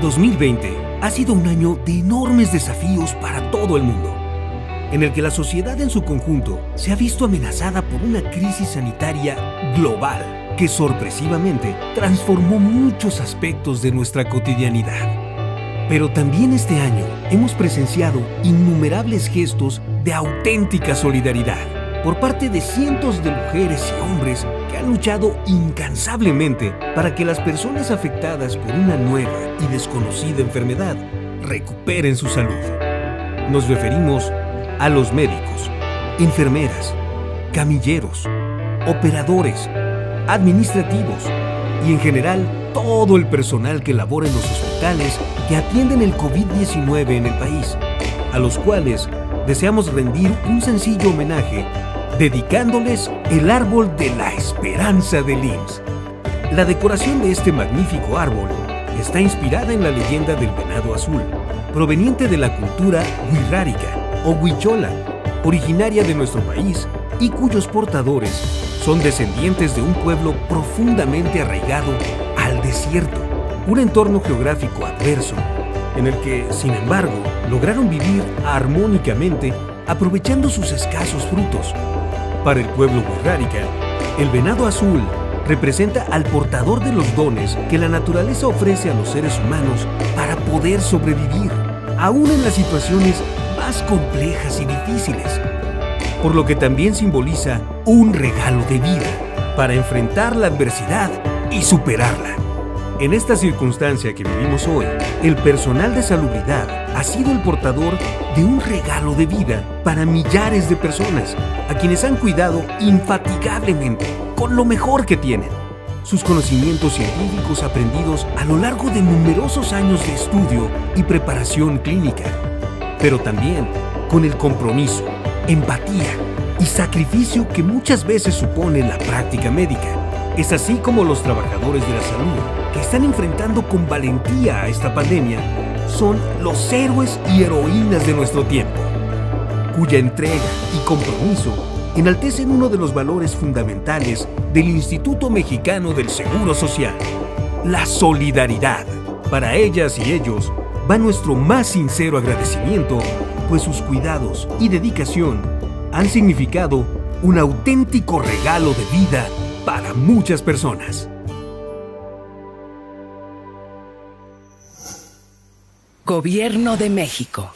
2020 ha sido un año de enormes desafíos para todo el mundo, en el que la sociedad en su conjunto se ha visto amenazada por una crisis sanitaria global que sorpresivamente transformó muchos aspectos de nuestra cotidianidad. Pero también este año hemos presenciado innumerables gestos de auténtica solidaridad por parte de cientos de mujeres y hombres que han luchado incansablemente para que las personas afectadas por una nueva y desconocida enfermedad recuperen su salud. Nos referimos a los médicos, enfermeras, camilleros, operadores, administrativos y en general todo el personal que labora en los hospitales que atienden el COVID-19 en el país, a los cuales deseamos rendir un sencillo homenaje dedicándoles el árbol de la esperanza de IMSS. La decoración de este magnífico árbol está inspirada en la leyenda del venado azul, proveniente de la cultura huirrárica o huichola, originaria de nuestro país y cuyos portadores son descendientes de un pueblo profundamente arraigado al desierto, un entorno geográfico adverso en el que, sin embargo, lograron vivir armónicamente aprovechando sus escasos frutos para el pueblo wixárika, el venado azul representa al portador de los dones que la naturaleza ofrece a los seres humanos para poder sobrevivir, aún en las situaciones más complejas y difíciles. Por lo que también simboliza un regalo de vida para enfrentar la adversidad y superarla. En esta circunstancia que vivimos hoy, el personal de salubridad ha sido el portador de un regalo de vida para millares de personas, a quienes han cuidado infatigablemente con lo mejor que tienen. Sus conocimientos científicos aprendidos a lo largo de numerosos años de estudio y preparación clínica, pero también con el compromiso, empatía y sacrificio que muchas veces supone la práctica médica. Es así como los trabajadores de la salud, que están enfrentando con valentía a esta pandemia, son los héroes y heroínas de nuestro tiempo, cuya entrega y compromiso enaltecen uno de los valores fundamentales del Instituto Mexicano del Seguro Social, la solidaridad. Para ellas y ellos va nuestro más sincero agradecimiento, pues sus cuidados y dedicación han significado un auténtico regalo de vida para muchas personas. Gobierno de México.